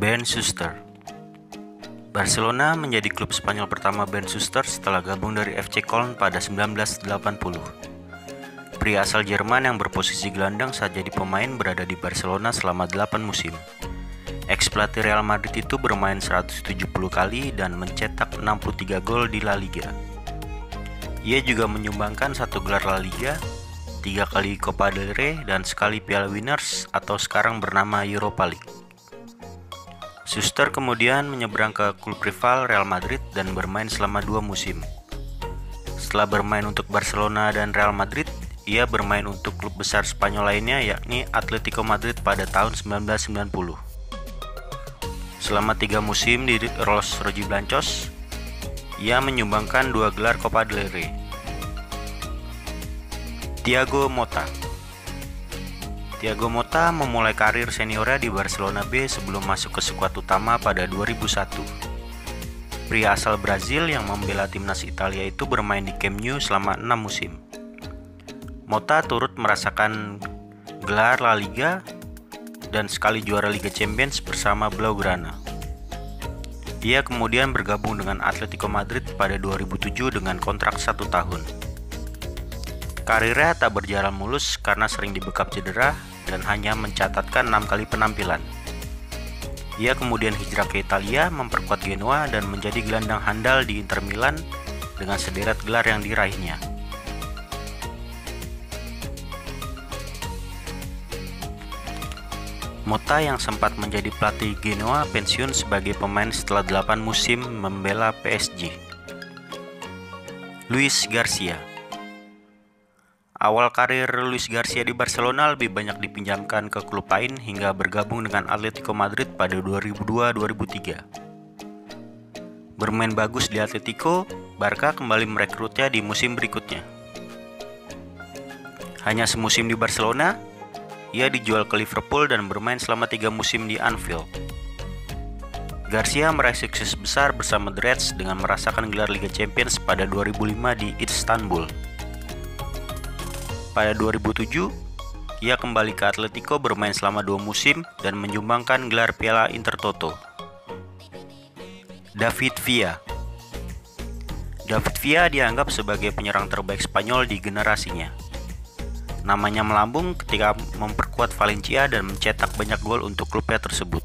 Ben Schuster Barcelona menjadi klub Spanyol pertama Ben Schuster setelah gabung dari FC Köln pada 1980. Pria asal Jerman yang berposisi gelandang saat jadi pemain berada di Barcelona selama 8 musim. Ex pelatih Real Madrid itu bermain 170 kali dan mencetak 63 gol di La Liga. Ia juga menyumbangkan satu gelar La Liga, tiga kali Copa del Rey, dan sekali Piala Winners atau sekarang bernama Europa League. Schuster kemudian menyeberang ke klub rival Real Madrid dan bermain selama dua musim. Setelah bermain untuk Barcelona dan Real Madrid, ia bermain untuk klub besar Spanyol lainnya yakni Atletico Madrid pada tahun 1990. Selama tiga musim di Los Rojiblancos, ia menyumbangkan dua gelar Copa del Rey. Thiago Mota Thiago Motta memulai karir seniornya di Barcelona B sebelum masuk ke skuad utama pada 2001. Pria asal Brazil yang membela timnas Italia itu bermain di Camp Nou selama 6 musim. Motta turut merasakan gelar La Liga dan sekali juara Liga Champions bersama Blaugrana. Ia kemudian bergabung dengan Atletico Madrid pada 2007 dengan kontrak satu tahun. Karirnya tak berjalan mulus karena sering dibekap cedera dan hanya mencatatkan enam kali penampilan. Ia kemudian hijrah ke Italia, memperkuat Genoa dan menjadi gelandang handal di Inter Milan dengan sederet gelar yang diraihnya. Mota yang sempat menjadi pelatih Genoa pensiun sebagai pemain setelah 8 musim membela PSG. Luis Garcia Awal karir Luis Garcia di Barcelona lebih banyak dipinjamkan ke klub lain hingga bergabung dengan Atletico Madrid pada 2002-2003. Bermain bagus di Atletico, Barca kembali merekrutnya di musim berikutnya. Hanya semusim di Barcelona, ia dijual ke Liverpool dan bermain selama tiga musim di Anfield. Garcia meraih sukses besar bersama The Reds dengan merasakan gelar Liga Champions pada 2005 di Istanbul. Pada 2007, ia kembali ke Atletico bermain selama dua musim dan menyumbangkan gelar Piala Intertoto. David Villa David Villa dianggap sebagai penyerang terbaik Spanyol di generasinya. Namanya melambung ketika memperkuat Valencia dan mencetak banyak gol untuk klubnya tersebut.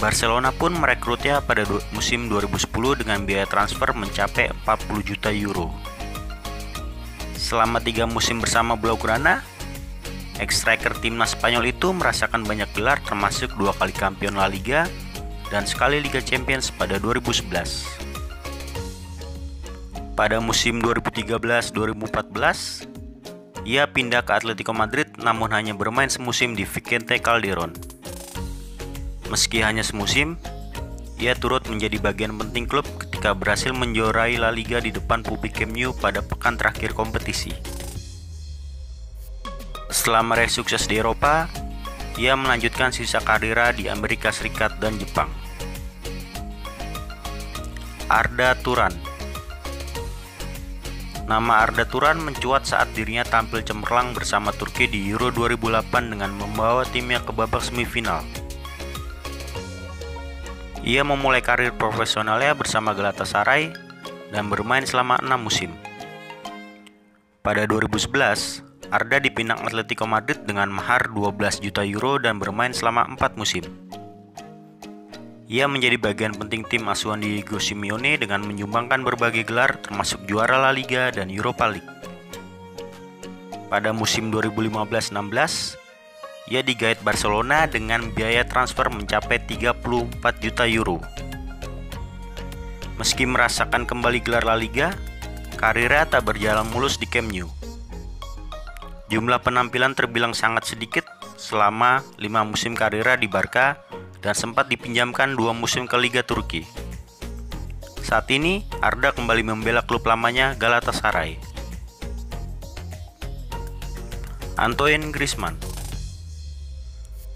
Barcelona pun merekrutnya pada musim 2010 dengan biaya transfer mencapai 40 juta euro. Selama tiga musim bersama Blaugrana, ex-striker timnas Spanyol itu merasakan banyak gelar termasuk dua kali kampion La Liga dan sekali Liga Champions pada 2011. Pada musim 2013-2014, ia pindah ke Atletico Madrid namun hanya bermain semusim di Vicente Calderon. Meski hanya semusim, ia turut menjadi bagian penting klub ketika berhasil menjuarai La Liga di depan publik Camp Nou pada pekan terakhir kompetisi. Setelah meraih sukses di Eropa, ia melanjutkan sisa karirnya di Amerika Serikat dan Jepang. Arda Turan Nama Arda Turan mencuat saat dirinya tampil cemerlang bersama Turki di Euro 2008 dengan membawa timnya ke babak semifinal. Ia memulai karir profesionalnya bersama Galatasaray dan bermain selama enam musim. Pada 2011, Arda dipinang Atletico Madrid dengan mahar 12 juta euro dan bermain selama empat musim. Ia menjadi bagian penting tim asuhan Diego Simeone dengan menyumbangkan berbagai gelar termasuk juara La Liga dan Europa League. Pada musim 2015-16, ia digait Barcelona dengan biaya transfer mencapai 34 juta euro. Meski merasakan kembali gelar La Liga, karirnya tak berjalan mulus di Camp Nou. Jumlah penampilan terbilang sangat sedikit selama 5 musim karirnya di Barca dan sempat dipinjamkan dua musim ke Liga Turki. Saat ini, Arda kembali membela klub lamanya Galatasaray. Antoine Griezmann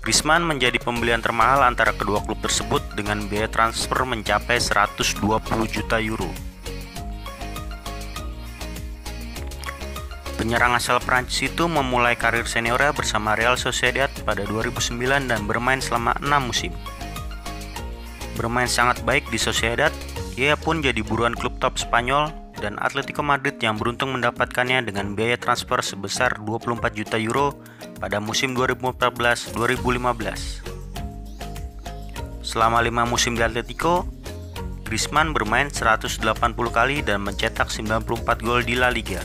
Griezmann menjadi pembelian termahal antara kedua klub tersebut dengan biaya transfer mencapai 120 juta euro. Penyerang asal Prancis itu memulai karir seniornya bersama Real Sociedad pada 2009 dan bermain selama 6 musim. Bermain sangat baik di Sociedad, ia pun jadi buruan klub top Spanyol dan Atletico Madrid yang beruntung mendapatkannya dengan biaya transfer sebesar 24 juta euro pada musim 2014-2015. Selama lima musim di Atletico, Griezmann bermain 180 kali dan mencetak 94 gol di La Liga.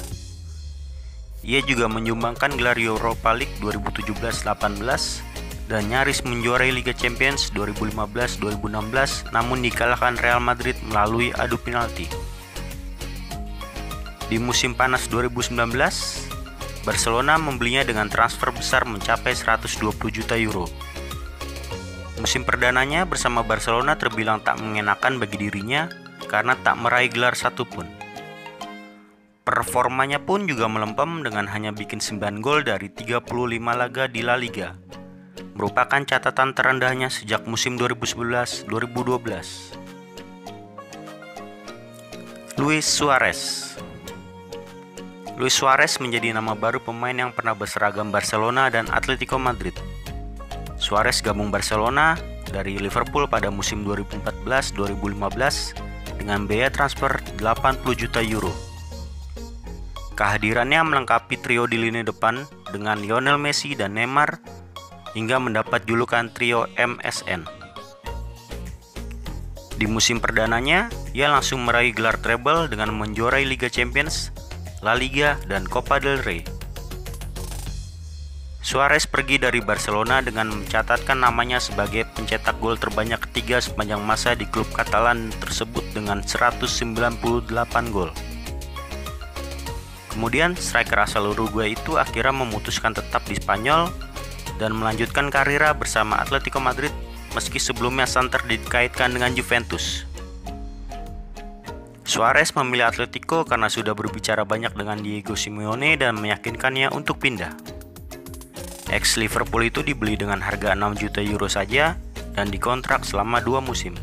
Ia juga menyumbangkan gelar Europa League 2017-18 dan nyaris menjuarai Liga Champions 2015-2016 namun dikalahkan Real Madrid melalui adu penalti. Di musim panas 2019, Barcelona membelinya dengan transfer besar mencapai 120 juta euro. Musim perdananya bersama Barcelona terbilang tak mengenakan bagi dirinya karena tak meraih gelar satupun. Performanya pun juga melempem dengan hanya bikin 9 gol dari 35 laga di La Liga merupakan catatan terendahnya sejak musim 2011-2012. Luis Suarez Luis Suarez menjadi nama baru pemain yang pernah berseragam Barcelona dan Atletico Madrid. Suarez gabung Barcelona dari Liverpool pada musim 2014-2015 dengan biaya transfer 80 juta euro. Kehadirannya melengkapi trio di lini depan dengan Lionel Messi dan Neymar hingga mendapat julukan trio MSN. Di musim perdananya, ia langsung meraih gelar treble dengan menjuarai Liga Champions, La Liga, dan Copa del Rey. Suarez pergi dari Barcelona dengan mencatatkan namanya sebagai pencetak gol terbanyak ketiga sepanjang masa di klub Katalan tersebut dengan 198 gol. Kemudian striker asal Uruguay itu akhirnya memutuskan tetap di Spanyol dan melanjutkan karirnya bersama Atletico Madrid meski sebelumnya santer dikaitkan dengan Juventus. Suarez memilih Atletico karena sudah berbicara banyak dengan Diego Simeone dan meyakinkannya untuk pindah. Ex Liverpool itu dibeli dengan harga 6 juta euro saja dan dikontrak selama dua musim.